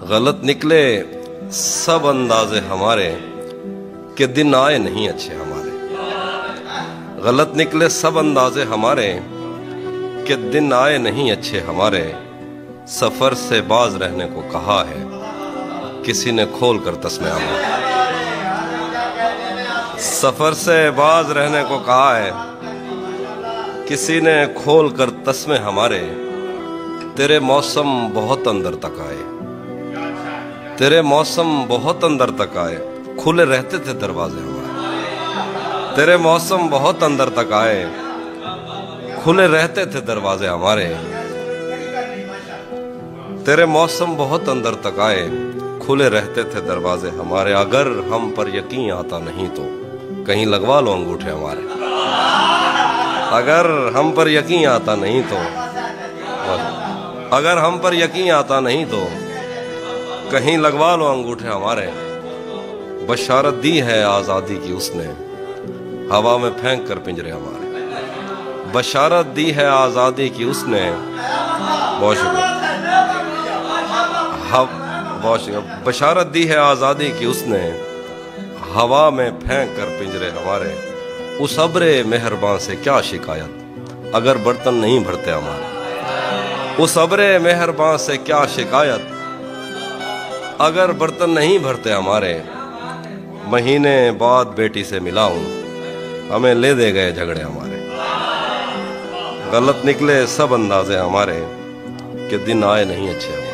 गलत निकले, सब अंदाजे हमारे के दिन आए नहीं अच्छे हमारे। गलत निकले, सब अंदाजे हमारे के दिन आए नहीं अच्छे हमारे। सफ़र से बाज रहने को कहा है, किसी ने खोल कर तस्मे हमारे सफ़र से बाज रहने को कहा है, किसी ने खोल कर तस्मे हमारे। तेरे मौसम बहुत अंदर तक आए। तेरे मौसम बहुत अंदर तक आए। खुले रहते थे दरवाजे हमारे। तेरे मौसम बहुत अंदर तक आए। खुले रहते थे दरवाजे हमारे। तेरे मौसम बहुत अंदर तक आए। खुले रहते थे दरवाजे हमारे। अगर हम पर यकीन आता नहीं तो कहीं लगवा लो अंगूठे हमारे। अगर हम पर यकीन आता नहीं तो अगर हम पर यकीन आता नहीं तो कहीं लगवा लो अंगूठे हमारे। बशारत दी है आज़ादी की उसने। हवा में फेंक कर पिंजरे हमारे। बशारत दी है आज़ादी की उसने। बहुत शुक्रिया। बहुत शुक्रिया। बशारत दी है आज़ादी की उसने। हवा में फेंक कर पिंजरे हमारे। उस अबरे मेहरबान से क्या शिकायत? अगर बर्तन नहीं भरते हमारे। उस अबरे मेहरबान से क्या शिकायत? अगर बर्तन नहीं भरते हमारे, महीने बाद बेटी से मिला हूँ हमें ले दे गए झगड़े हमारे। गलत निकले सब अंदाजे हमारे कि दिन आए नहीं अच्छे हमारे।